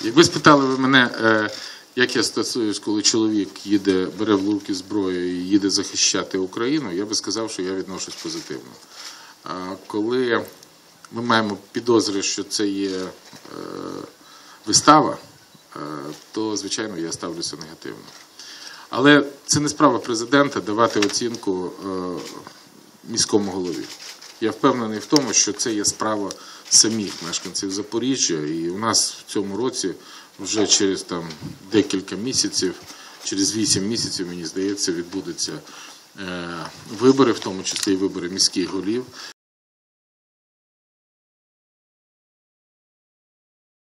Якби спитали ви мене, е, як я стосуюсь, коли чоловік їде, бере в руки зброю і їде захищати Україну, я би сказав, що я відношусь позитивно. А коли ми маємо підозри, що це є е, вистава, е, то звичайно я ставлюся негативно. Але це не справа президента давати оцінку міському голові. Я впевнений в тому, що це є справа самих мешканців Запоріжжя, і у нас в цьому році вже через там декілька місяців, через вісім місяців, мені здається, відбудуться е, вибори, в тому числі і вибори міських голів.